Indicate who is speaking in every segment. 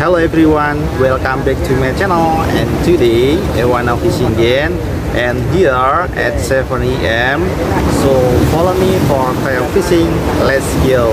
Speaker 1: Hello everyone, welcome back to my channel. And today I wanna fishing again and here at 7 am so follow me for fishing. Let's go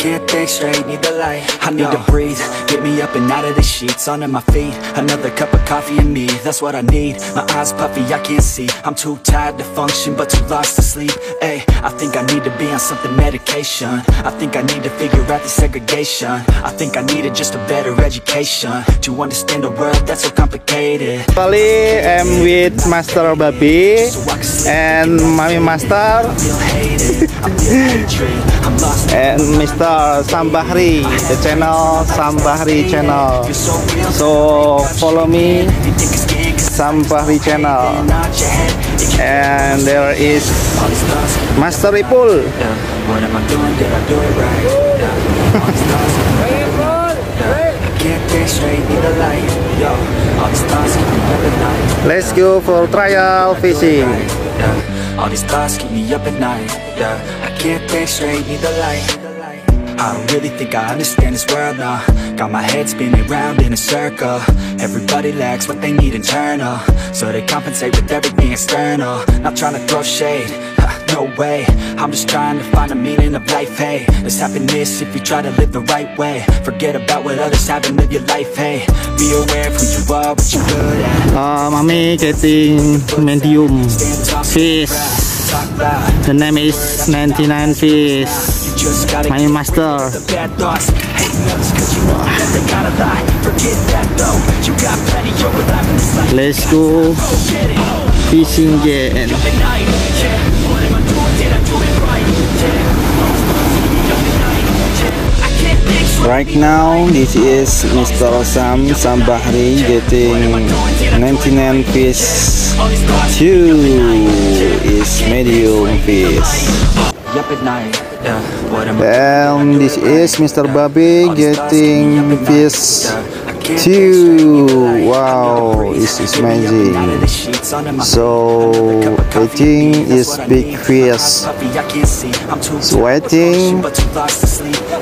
Speaker 2: can't think straight, need the light. I need to breathe, get me up and out of the sheets, onto my feet. Another cup of coffee and me, that's what I need. My eyes puffy, I can't see. I'm too tired to function, but too lost to sleep. Hey, I think I need to be on something medication. I think I need to figure out the segregation. I think I needed just a better education to understand a world that's so complicated.
Speaker 1: Kali I'm with Master Babi and Mami Master
Speaker 2: Feel hated, I feel hatred. I'm lost
Speaker 1: and Mr. channel Sambahri, the channel Sambahri channel.
Speaker 2: So
Speaker 1: follow me Sambahri channel. And there is Master Ipul. Let's go for trial fishing.
Speaker 2: All these thoughts keep me up at night. Yeah, I can't think straight, need the light. I don't really think I understand this world now. Got my head spinning round in a circle. Everybody lacks what they need internal, so they compensate with everything external. Not trying to throw shade. No way, I'm just trying to find a meaning of life, hey There's happiness if you try to live the right way Forget about what others have and live your life, hey Be aware of who you are, what you're good at
Speaker 1: uh, Mami getting medium fish the name is 99 fish
Speaker 2: You just gotta
Speaker 1: my master.
Speaker 2: The bad thoughts Hate Right
Speaker 1: now, this is Mr. Sam Sambahri getting 99 fish.
Speaker 2: All these thoughts
Speaker 1: Two is medium
Speaker 2: I
Speaker 1: And this is Mr.
Speaker 2: Me
Speaker 1: getting
Speaker 2: think
Speaker 1: Two. Wow, this is amazing. So,
Speaker 2: feet. Another cup of
Speaker 1: I think
Speaker 2: and me, that's
Speaker 1: it's big
Speaker 2: need. My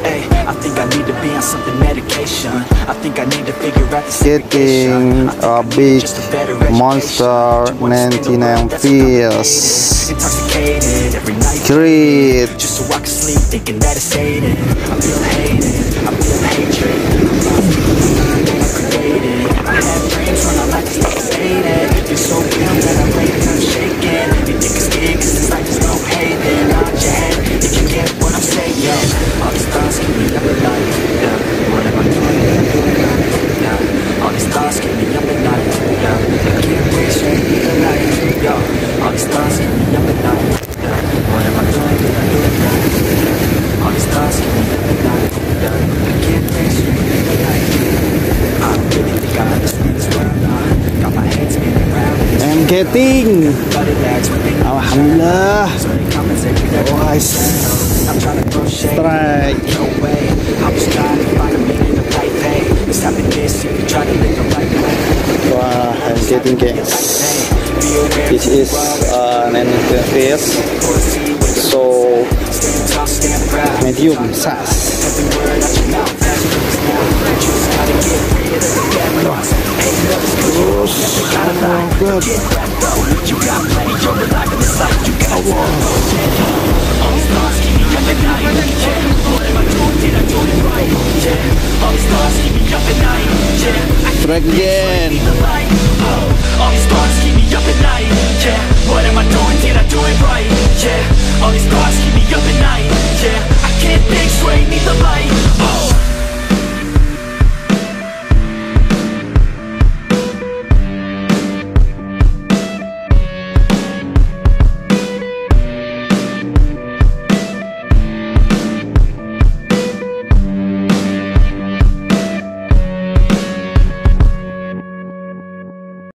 Speaker 1: fish.
Speaker 2: I can't see. I'm too
Speaker 1: Sweating.
Speaker 2: tired to function, but too lost to sleep. Hey, I think I need to be on something medication. I think I need to figure out the
Speaker 1: Getting
Speaker 2: segregation. I think
Speaker 1: a big
Speaker 2: just a better education
Speaker 1: monster
Speaker 2: to understand the
Speaker 1: 99
Speaker 2: world that's so complicated.
Speaker 1: fish.
Speaker 2: Intoxicated every night.
Speaker 1: Great.
Speaker 2: Just so I can sleep thinking that it's hated. I feel hated. I feel hatred. I'm lost in the mind that I have dreams when I like to stay faded. You're so real that I break and I'm to live the right way.
Speaker 1: Wah, I'm getting
Speaker 2: aware
Speaker 1: This is uh, 99 fish. So medium size.
Speaker 2: Roots now. You got plenty. You're alive in this life. You got all these thoughts keep me up at night. Yeah, what am I doing? Did I do it right? Yeah, all these thoughts keep me
Speaker 1: again.